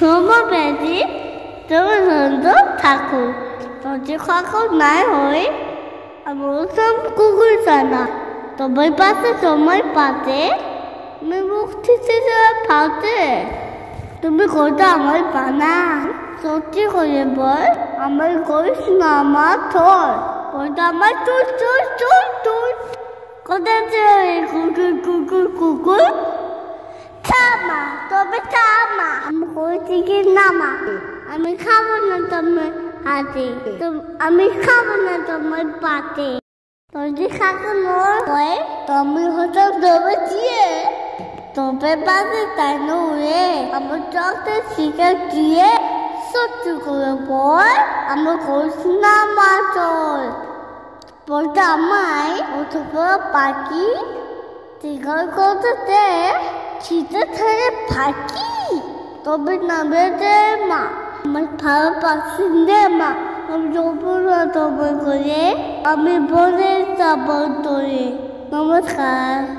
সমবেদি তুমি সুন্দর থাকো যদি খাকো নাই হয় সব কুকুর জানা তোমার পাশে সময় পাতে আমি মুক্তি পাতে। তুমি কোথা আমার বানা সত্যি করে বল আমার করিস না আমার থর কোথা আমার তুই তুই তুই তুই কোথাতে কুকুর কুকুর কুকুর তবে থামা আমি কইছি কি নামা আমি খাব না তোমার হাতে তুম- আমি খাব না তোমার পাতে যদি খাকানো হয় তুমি হয়তো দেবে দিয়ে তবে পাতে তাই নুয়ে আমার চোখে শিখে দিয়ে সত্যি করে বল আমি কইছি না মাচল বলতে আমায় অথবা পাখি টিকার করতে থেকে ফাঁকি? তবে নামে দে মা। আমার ভালো পাখি দে মা। আমি যাব না তবে করে, আমি বলে যাব তোরে। নমস্কার।